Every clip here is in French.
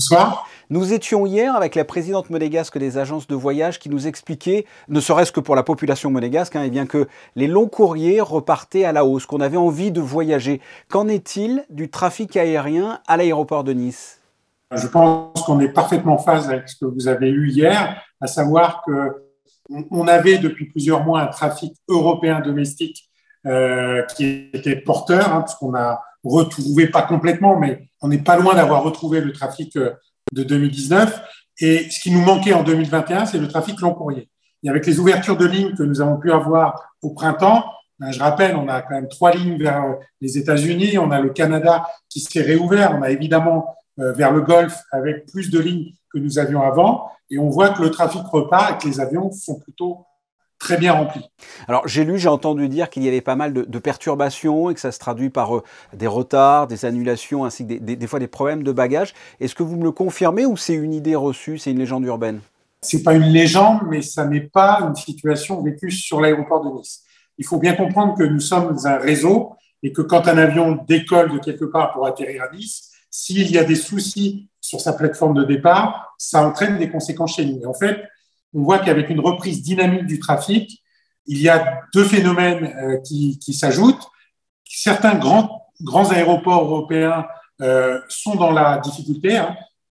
Bonsoir. Nous étions hier avec la présidente monégasque des agences de voyage qui nous expliquait, ne serait-ce que pour la population monégasque, hein, eh bien que les longs courriers repartaient à la hausse, qu'on avait envie de voyager. Qu'en est-il du trafic aérien à l'aéroport de Nice? Je pense qu'on est parfaitement en phase avec ce que vous avez eu hier, à savoir que on avait depuis plusieurs mois un trafic européen domestique euh, qui était porteur, hein, puisqu'on a retrouvé, pas complètement, mais on n'est pas loin d'avoir retrouvé le trafic euh, de 2019. Et ce qui nous manquait en 2021, c'est le trafic long courrier. Et avec les ouvertures de lignes que nous avons pu avoir au printemps, ben, je rappelle, on a quand même trois lignes vers euh, les États-Unis, on a le Canada qui s'est réouvert, on a évidemment euh, vers le Golfe avec plus de lignes que nous avions avant, et on voit que le trafic repart et que les avions sont plutôt très bien rempli. Alors j'ai lu, j'ai entendu dire qu'il y avait pas mal de, perturbations et que ça se traduit par euh, des retards, des annulations, ainsi que des, fois des problèmes de bagages. Est-ce que vous me le confirmez ou c'est une idée reçue, c'est une légende urbaine? C'est pas une légende, mais ça n'est pas une situation vécue sur l'aéroport de Nice. Il faut bien comprendre que nous sommes un réseau et que quand un avion décolle de quelque part pour atterrir à Nice, s'il y a des soucis sur sa plateforme de départ, ça entraîne des conséquences chez nous. Et en fait, on voit qu'avec une reprise dynamique du trafic, il y a deux phénomènes euh, qui, s'ajoutent. Certains grands, grands aéroports européens euh, sont dans la difficulté. Hein.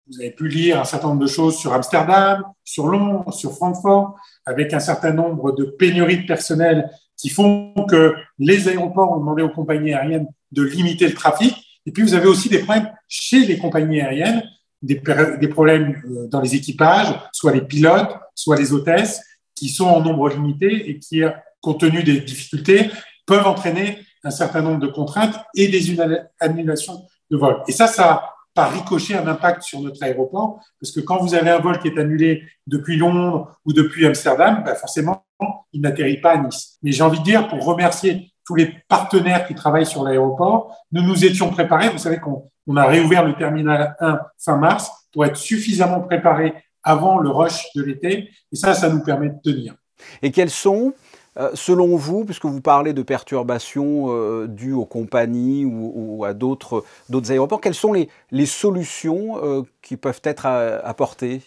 Vous avez pu lire un certain nombre de choses sur Amsterdam, sur Londres, sur Francfort, avec un certain nombre de pénuries de personnel qui font que les aéroports ont demandé aux compagnies aériennes de limiter le trafic. Et puis, vous avez aussi des problèmes chez les compagnies aériennes des, des, problèmes euh, dans les équipages, soit les pilotes, soit les hôtesses, qui sont en nombre limité et qui, compte tenu des difficultés, peuvent entraîner un certain nombre de contraintes et des annulations de vol. Et ça, ça a par ricochet un impact sur notre aéroport, parce que quand vous avez un vol qui est annulé depuis Londres ou depuis Amsterdam, ben forcément, il n'atterrit pas à Nice. Mais j'ai envie de dire, pour remercier tous les partenaires qui travaillent sur l'aéroport, nous nous étions préparés. Vous savez qu'on on a réouvert le terminal 1 fin mars pour être suffisamment préparé avant le rush de l'été. Et ça, ça nous permet de tenir. Et quels sont, euh, selon vous, puisque vous parlez de perturbations euh, dues aux compagnies ou, à d'autres aéroports, quelles sont les, les solutions euh, qui peuvent être apportées?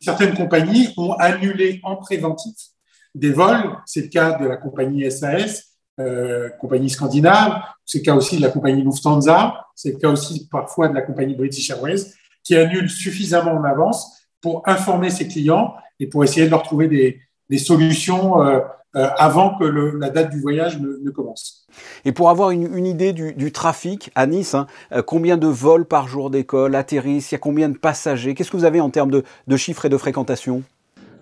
Certaines compagnies ont annulé en préventif des vols. C'est le cas de la compagnie SAS euh, compagnie scandinave, c'est le cas aussi de la compagnie Lufthansa, c'est le cas aussi parfois de la compagnie British Airways, qui annule suffisamment en avance pour informer ses clients et pour essayer de leur trouver des, solutions euh, euh, avant que la date du voyage ne, commence. Et pour avoir une, idée du, trafic à Nice, hein, combien de vols par jour d'école atterrissent, il y a combien de passagers? Qu'est-ce que vous avez en termes de chiffres et de fréquentation?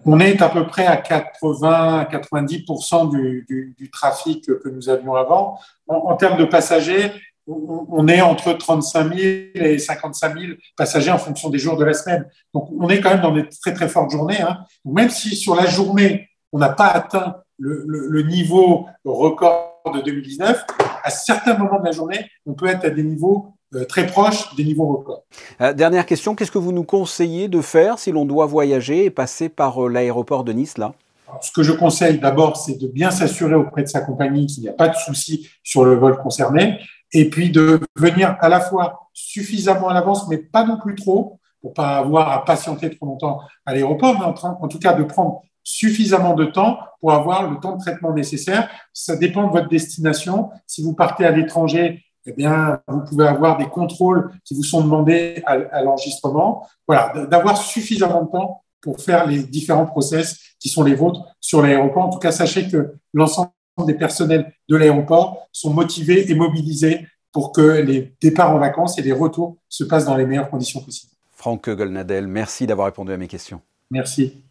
On est à peu près à 80 90% du, trafic que nous avions avant. En, termes de passagers, on, est entre 35 000 et 55 000 passagers en fonction des jours de la semaine. Donc, on est quand même dans des très, très fortes journées. Hein. Même si sur la journée, on n'a pas atteint le, niveau record de 2019, à certains moments de la journée, on peut être à des niveaux très proche des niveaux records. Euh, dernière question, qu'est-ce que vous nous conseillez de faire si l'on doit voyager et passer par euh, l'aéroport de Nice là? Ce que je conseille d'abord, c'est de bien s'assurer auprès de sa compagnie qu'il n'y a pas de souci sur le vol concerné, et puis de venir à la fois suffisamment à l'avance, mais pas non plus trop, pour pas avoir à patienter trop longtemps à l'aéroport, mais en, train, en tout cas de prendre suffisamment de temps pour avoir le temps de traitement nécessaire. Ça dépend de votre destination. Si vous partez à l'étranger, eh bien, vous pouvez avoir des contrôles qui vous sont demandés à, l'enregistrement. Voilà, d'avoir suffisamment de temps pour faire les différents process qui sont les vôtres sur l'aéroport. En tout cas, sachez que l'ensemble des personnels de l'aéroport sont motivés et mobilisés pour que les départs en vacances et les retours se passent dans les meilleures conditions possibles. Franck Golnadel, merci d'avoir répondu à mes questions. Merci.